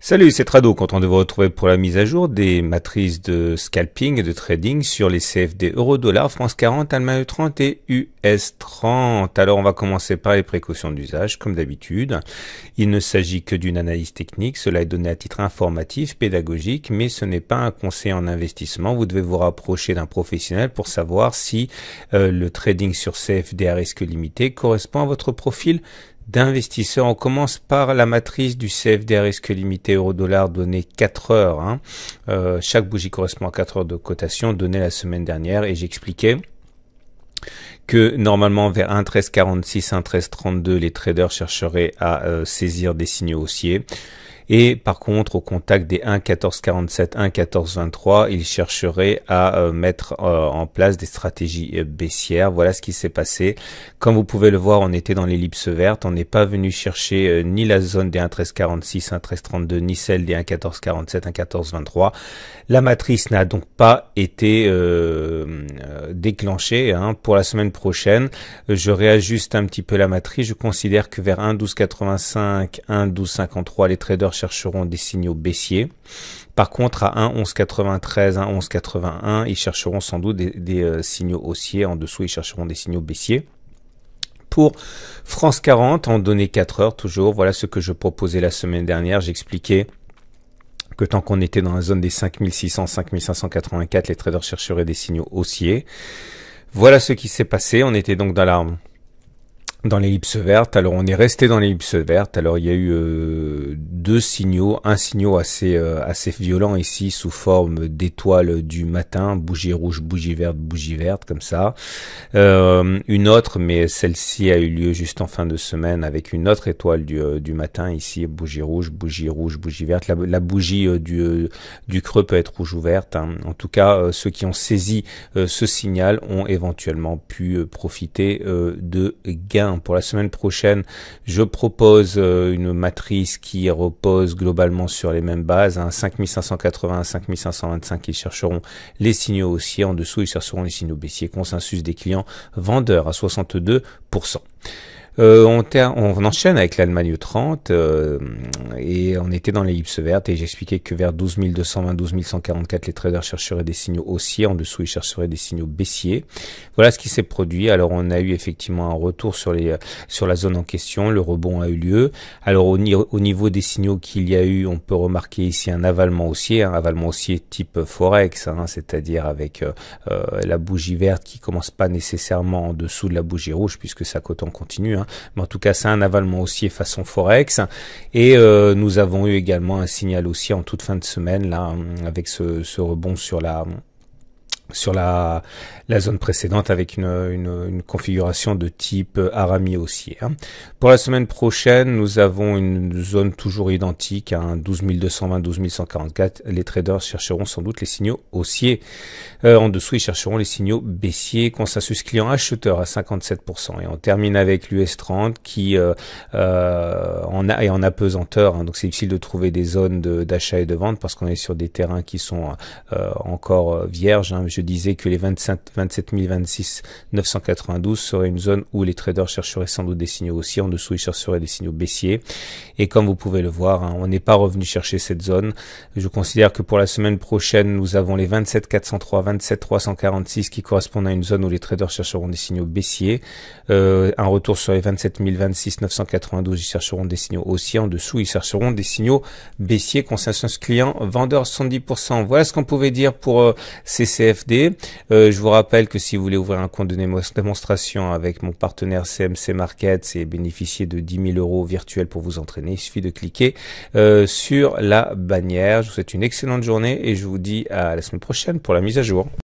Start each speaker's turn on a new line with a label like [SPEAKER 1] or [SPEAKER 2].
[SPEAKER 1] Salut, c'est Trado, content de vous retrouver pour la mise à jour des matrices de scalping et de trading sur les CFD euro-dollar, France 40, Allemagne 30 et US 30. Alors on va commencer par les précautions d'usage, comme d'habitude. Il ne s'agit que d'une analyse technique, cela est donné à titre informatif, pédagogique, mais ce n'est pas un conseil en investissement. Vous devez vous rapprocher d'un professionnel pour savoir si euh, le trading sur CFD à risque limité correspond à votre profil d'investisseurs. On commence par la matrice du CFD risque limité euro-dollar donné 4 heures. Hein. Euh, chaque bougie correspond à 4 heures de cotation donnée la semaine dernière et j'expliquais que normalement vers 1.1346, 1.1332, les traders chercheraient à euh, saisir des signaux haussiers. Et par contre, au contact des 1.1447, 1.1423, il chercherait à euh, mettre euh, en place des stratégies euh, baissières. Voilà ce qui s'est passé. Comme vous pouvez le voir, on était dans l'ellipse verte. On n'est pas venu chercher ni la zone des 1.1346, 1.1332, ni celle des 1.1447, 1.1423. La matrice n'a donc pas été déclenchée. Hein. Pour la semaine prochaine, je réajuste un petit peu la matrice. Je considère que vers 1.1285, 1.1253, les traders chercheront des signaux baissiers. Par contre, à 1.1193, 1.1181, ils chercheront sans doute des, euh, signaux haussiers. En dessous, ils chercheront des signaux baissiers. Pour France 40, en données 4 heures toujours, voilà ce que je proposais la semaine dernière. J'expliquais que tant qu'on était dans la zone des 5600, 5584, les traders chercheraient des signaux haussiers. Voilà ce qui s'est passé. On était donc dans la dans l'ellipse verte. Alors on est resté dans l'ellipse verte. Alors il y a eu euh, deux signaux, un signal assez euh, assez violent ici sous forme d'étoile du matin, bougie rouge, bougie verte, bougie verte comme ça. Euh, une autre, mais celle-ci a eu lieu juste en fin de semaine avec une autre étoile du, du matin ici, bougie rouge, bougie rouge, bougie verte. La, bougie du du creux peut être rouge ou verte. Hein. En tout cas, ceux qui ont saisi ce signal ont éventuellement pu profiter de gains pour la semaine prochaine, je propose euh, une matrice qui repose globalement sur les mêmes bases. Hein, 5580, 5525, ils chercheront les signaux haussiers. En dessous, ils chercheront les signaux baissiers. Consensus des clients vendeurs à 62%. Euh, on, enchaîne avec l'Allemagne 30 euh, et on était dans l'ellipse verte et j'expliquais que vers 12 220, 12 144, les traders chercheraient des signaux haussiers. En dessous, ils chercheraient des signaux baissiers. Voilà ce qui s'est produit. Alors, on a eu effectivement un retour sur la zone en question. Le rebond a eu lieu. Alors, au, au niveau des signaux qu'il y a eu, on peut remarquer ici un avalement haussier, un avalement haussier type forex, hein, c'est-à-dire avec euh, la bougie verte qui commence pas nécessairement en dessous de la bougie rouge puisque ça cote en continu. Hein. Hein. Mais en tout cas, c'est un avalement haussier façon Forex. Et euh, nous avons eu également un signal haussier en toute fin de semaine, là, avec ce, ce rebond sur la sur la, la zone précédente avec une, une, une configuration de type Arami haussier. Hein. Pour la semaine prochaine, nous avons une zone toujours identique un 12 220, 12 144. Les traders chercheront sans doute les signaux haussiers. Euh, en dessous, ils chercheront les signaux baissiers. Consensus client acheteur à 57%. Et on termine avec l'US 30 qui euh, euh, en a, est en apesanteur. Hein. donc c'est difficile de trouver des zones d'achat et de vente parce qu'on est sur des terrains qui sont euh, encore vierges. Hein. Disais que les 25, 27 026 992 serait une zone où les traders chercheraient sans doute des signaux haussiers. En dessous, ils chercheraient des signaux baissiers. Et comme vous pouvez le voir, hein, on n'est pas revenu chercher cette zone. Je considère que pour la semaine prochaine, nous avons les 27 403, 27 346 qui correspondent à une zone où les traders chercheront des signaux baissiers. Euh, un retour sur les 27 026 992, ils chercheront des signaux haussiers. En dessous, ils chercheront des signaux baissiers. Consensus client, vendeur 70%. Voilà ce qu'on pouvait dire pour euh, Euh, je vous rappelle que si vous voulez ouvrir un compte de démonstration avec mon partenaire CMC Markets et bénéficier de 10 000 euros virtuels pour vous entraîner, il suffit de cliquer euh, sur la bannière. Je vous souhaite une excellente journée et je vous dis à la semaine prochaine pour la mise à jour.